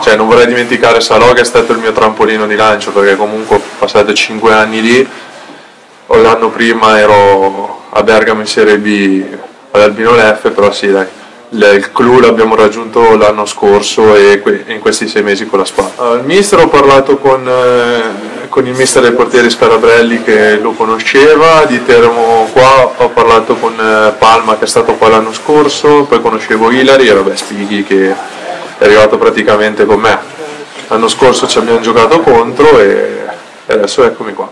cioè, non vorrei dimenticare Salò che è stato il mio trampolino di lancio perché comunque ho passato 5 anni lì, l'anno prima ero a Bergamo in Serie B all'Albino Leffe, però sì dai, il clou l'abbiamo raggiunto l'anno scorso e in questi sei mesi con la squadra. Il mister ho parlato con, eh, con il mister dei portieri Scarabrelli che lo conosceva, di Termo qua. Ho parlato con eh, Palma che è stato qua l'anno scorso, poi conoscevo Ilari e vabbè Spighi che è arrivato praticamente con me. L'anno scorso ci abbiamo giocato contro e adesso eccomi qua.